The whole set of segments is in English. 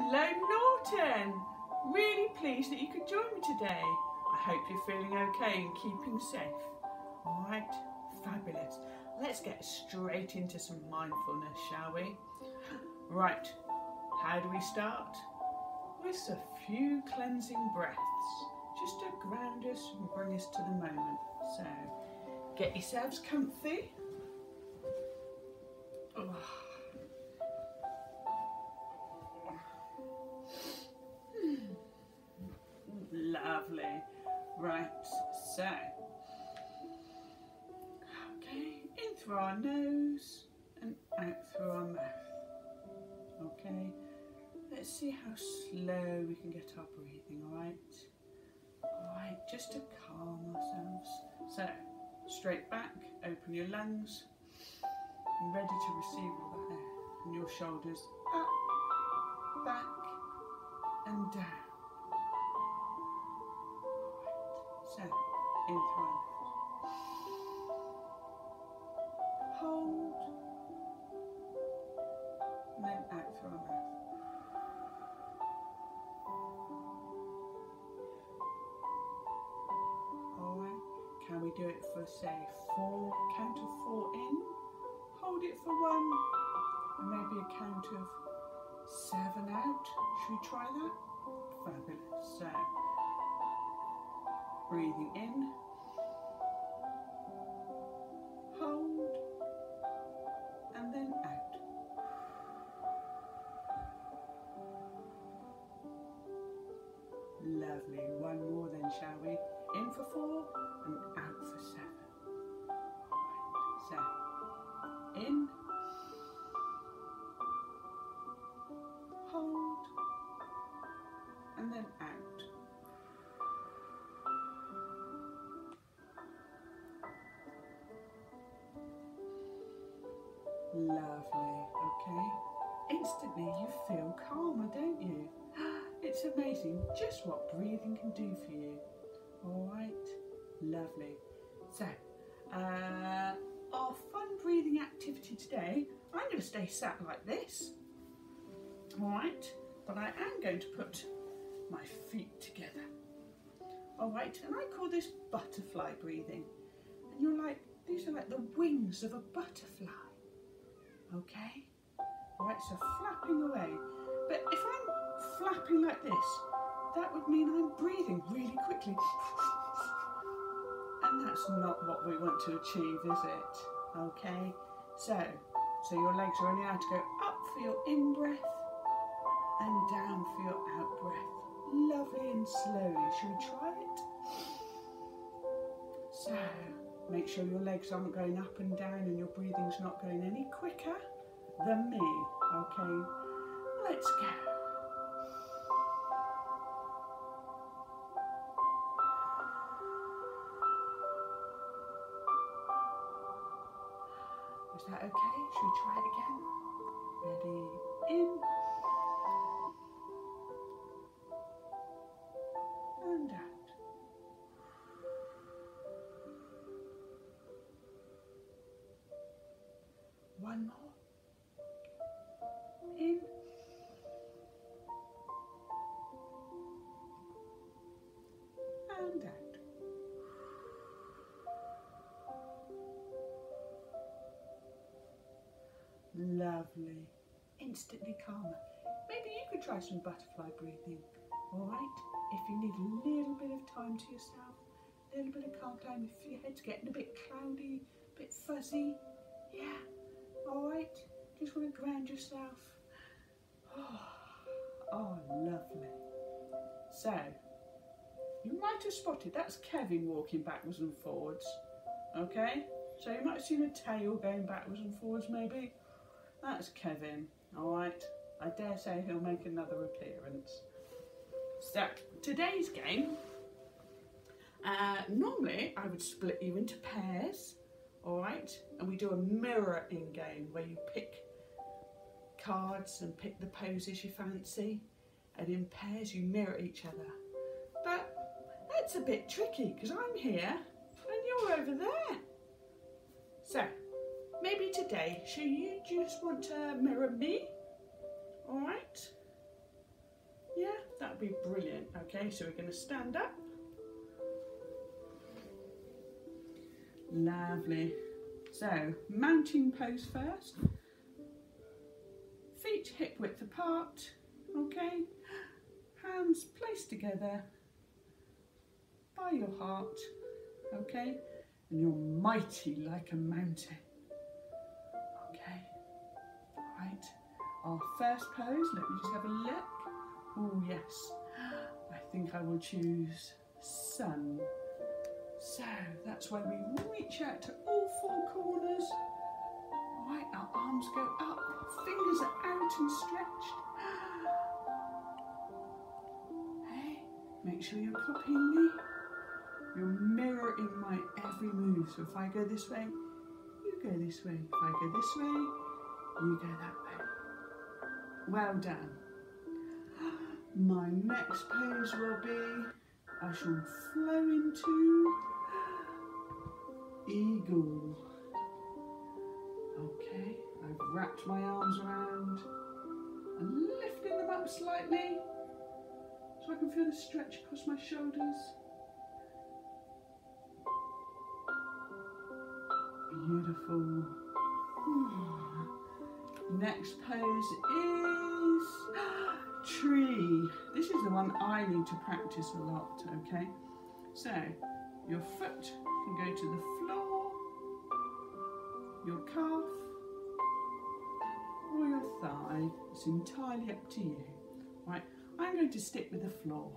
Hello Norton! Really pleased that you could join me today. I hope you're feeling okay and keeping safe. Alright, fabulous. Let's get straight into some mindfulness, shall we? Right, how do we start? With a few cleansing breaths, just to ground us and bring us to the moment. So, get yourselves comfy. So. Okay, in through our nose and out through our mouth. Okay, let's see how slow we can get our breathing, alright? Alright, just to calm ourselves. So, straight back, open your lungs, ready to receive all that air. And your shoulders up, back, and down. So, in Hold. And then out through our mouth. Alright, can we do it for say four, count of four in, hold it for one, and maybe a count of seven out. Should we try that? Fabulous. So, breathing in, hold, and then out. Lovely. One more then, shall we? In for four and out for seven. Right. So, in, Instantly you feel calmer, don't you? It's amazing just what breathing can do for you. All right, lovely. So, uh, our fun breathing activity today, I'm going to stay sat like this. All right, but I am going to put my feet together. All right, and I call this butterfly breathing. And you're like, these are like the wings of a butterfly. Okay? Alright, so flapping away. But if I'm flapping like this, that would mean I'm breathing really quickly. And that's not what we want to achieve, is it? Okay? So, so your legs are only allowed to go up for your in-breath and down for your out-breath. Lovely and slowly. Should we try it? So, Make sure your legs aren't going up and down and your breathing's not going any quicker than me. Okay, let's go. Is that okay? Should we try it again? Ready, in. And out. One more. In. And out. Lovely. Instantly calmer. Maybe you could try some butterfly breathing. Alright? If you need a little bit of time to yourself, a little bit of calm time, if your head's getting a bit cloudy, a bit fuzzy, yeah, all right, just want to ground yourself. Oh, lovely. So, you might have spotted that's Kevin walking backwards and forwards. Okay, so you might have seen a tail going backwards and forwards maybe. That's Kevin, all right. I dare say he'll make another appearance. So, today's game, uh, normally I would split you into pairs all right? And we do a mirror-in game where you pick cards and pick the poses you fancy, and in pairs you mirror each other. But that's a bit tricky because I'm here and you're over there. So, maybe today, should you just want to mirror me? All right? Yeah, that'd be brilliant. Okay, so we're going to stand up. Lovely. So, mountain pose first. Hip width apart. Okay. Hands placed together by your heart. Okay. And you're mighty like a mountain. Okay. Right. Our first pose, let me just have a look. Oh, yes. I think I will choose sun. So that's where we reach out to all four corners. Right, our arms go up, fingers are out and stretched. Hey, make sure you're copying me. You're mirroring my every move. So if I go this way, you go this way. If I go this way, you go that way. Well done. My next pose will be, I shall flow into eagle. Okay, I've wrapped my arms around and lifting them up slightly so I can feel the stretch across my shoulders. Beautiful. Next pose is tree. This is the one I need to practice a lot, okay? So, your foot can go to the your calf, or your thigh. It's entirely up to you. Right, I'm going to stick with the floor.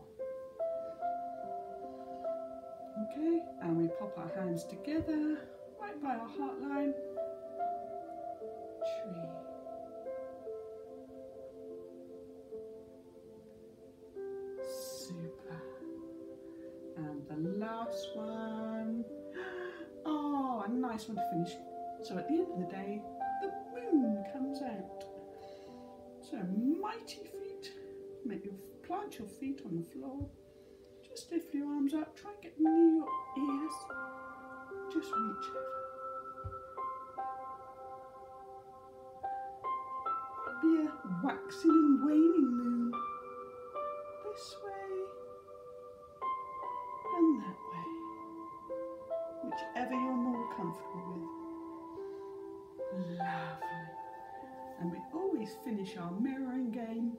Okay, and we pop our hands together, right by our heart line. Tree. Super. And the last one. Oh, a nice one to finish. So at the end of the day, the moon comes out. So mighty feet. Make plant your feet on the floor. Just lift your arms up. Try and get near your ears. Just reach over. Be a waxing and waning moon. This way and that way. Whichever you're more comfortable with. Lovely. And we always finish our mirroring game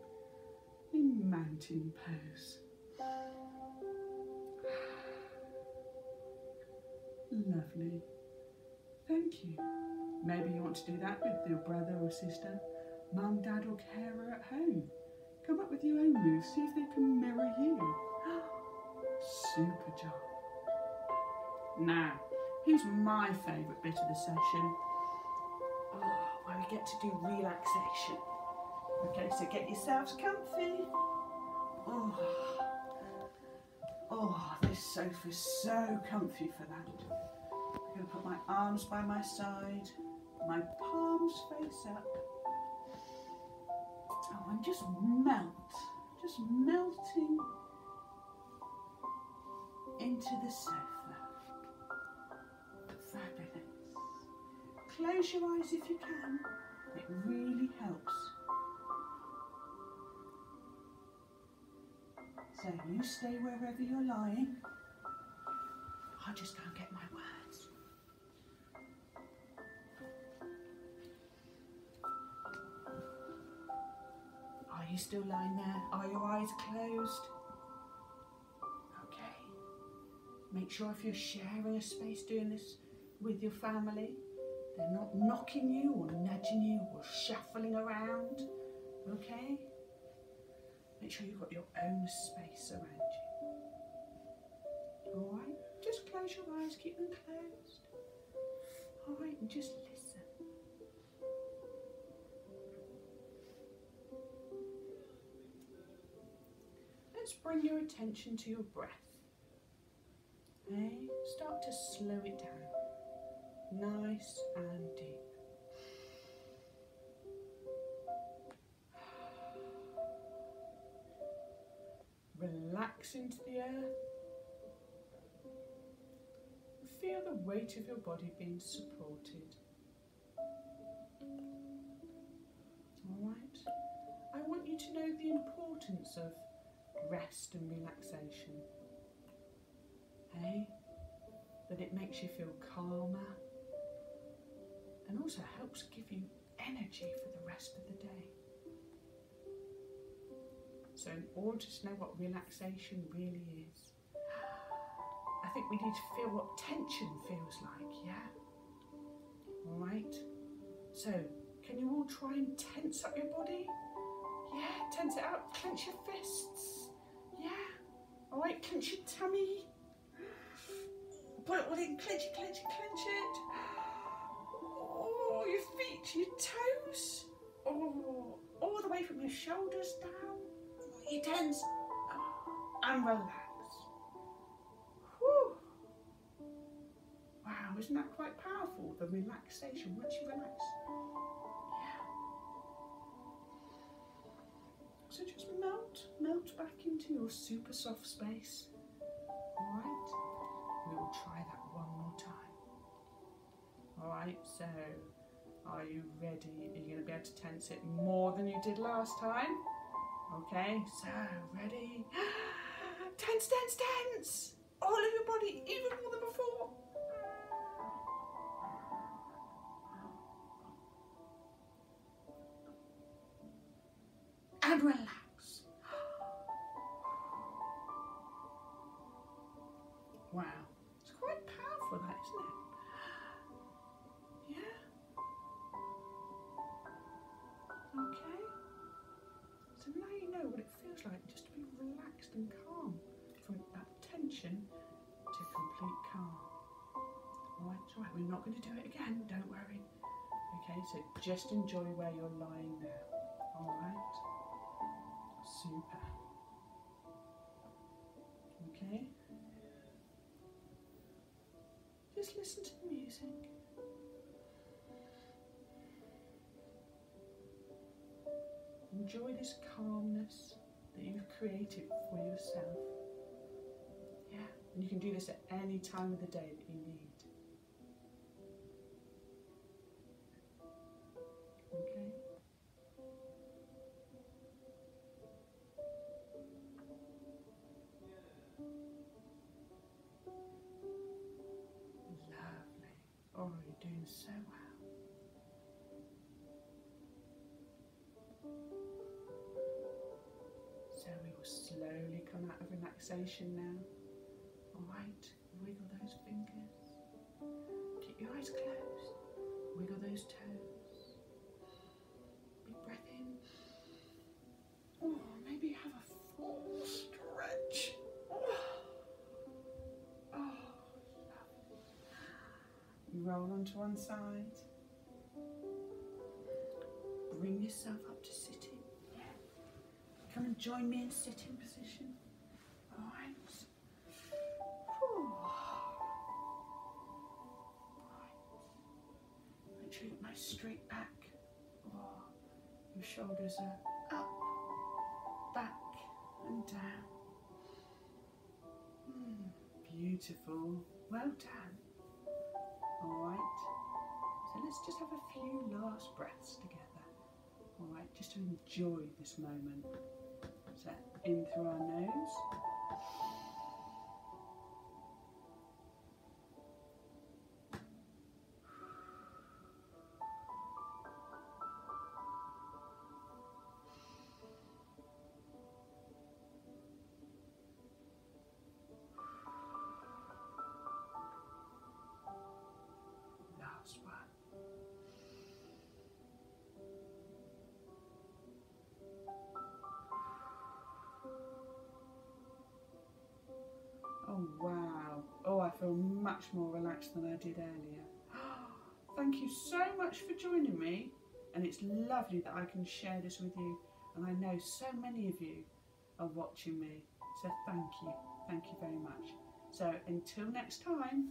in mountain pose. Lovely. Thank you. Maybe you want to do that with your brother or sister, mum, dad, or carer at home. Come up with your own moves, see if they can mirror you. Super job. Now, here's my favourite bit of the session. Oh, where we get to do relaxation. Okay, so get yourselves comfy. Oh, oh this is so comfy for that. I'm going to put my arms by my side, my palms face up. Oh, and just melt, just melting into the sofa. Close your eyes if you can. It really helps. So you stay wherever you're lying. I just can't get my words. Are you still lying there? Are your eyes closed? Okay. Make sure if you're sharing a space doing this with your family, not knocking you or nudging you or shuffling around. Okay? Make sure you've got your own space around you. Alright? Just close your eyes, keep them closed. Alright, and just listen. Let's bring your attention to your breath. Okay? Start to slow it down. Nice and deep. Relax into the air. Feel the weight of your body being supported. Alright? I want you to know the importance of rest and relaxation. Hey? That it makes you feel calmer and also helps give you energy for the rest of the day. So, in order to know what relaxation really is, I think we need to feel what tension feels like, yeah? All right? So, can you all try and tense up your body? Yeah, tense it out. Clench your fists. Yeah. All right, clench your tummy. Put it all in. Clench it, clench it, clench it. Oh, your feet, your toes. Oh, all the way from your shoulders down. You tense ah, and relax. Whew. Wow, isn't that quite powerful? The relaxation, once you relax. So just melt, melt back into your super soft space. Alright? We will try that one more time. Alright, so are you ready? Are you going to be able to tense it more than you did last time? Okay, so ready? tense, tense, tense! All of your body, even more than before. And relax. Not going to do it again, don't worry. Okay, so just enjoy where you're lying now. Alright? Super. Okay? Just listen to the music. Enjoy this calmness that you've created for yourself. Yeah, and you can do this at any time of the day that you need. So well. So we will slowly come out of relaxation now. Alright, wiggle those fingers. Keep your eyes closed. Wiggle those toes. Roll onto one side. Bring yourself up to sitting. Come and join me in sitting position. All right. Make sure you nice straight back. Oh, your shoulders are up, back, and down. Hmm, beautiful. Well done. Right. So let's just have a few last breaths together. All right, just to enjoy this moment. So in through our nose. Much more relaxed than I did earlier. Thank you so much for joining me. And it's lovely that I can share this with you. And I know so many of you are watching me. So thank you. Thank you very much. So until next time,